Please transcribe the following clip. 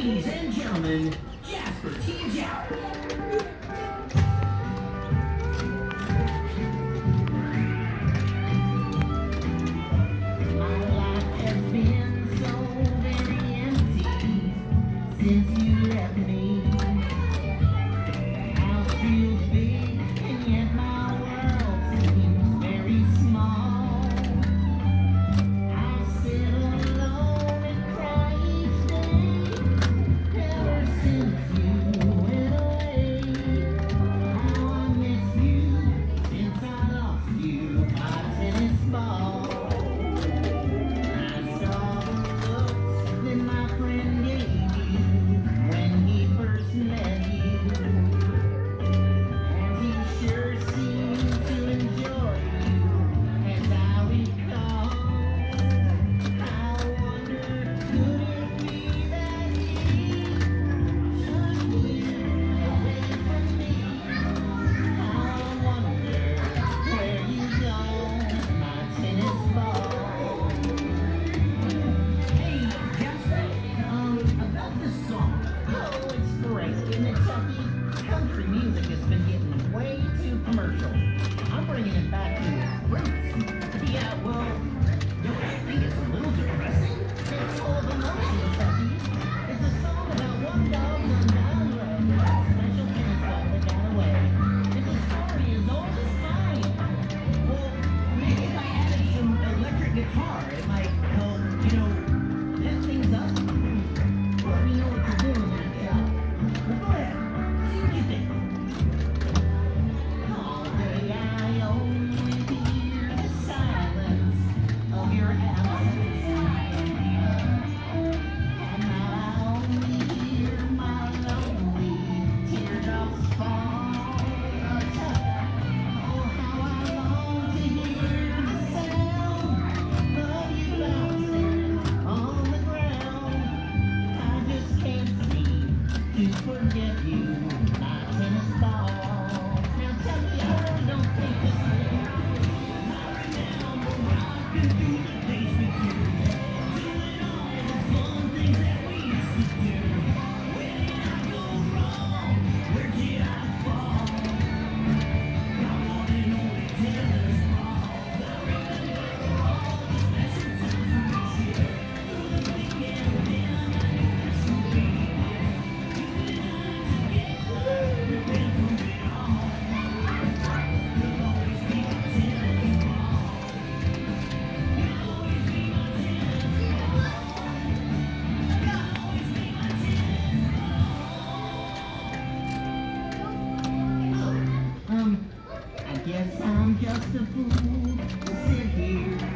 Ladies and gentlemen, Jasper T. Jowls. country music has been getting way too commercial. I'm bringing it back to roots. Yeah, well, don't I think it's a little depressing? It's full of emotion. Becky. It's a song about one dog who down road a special tennis ball that got away. It's a story is all just fine. Well, maybe if I added some electric guitar, Yeah. I guess I'm just a fool to sit here.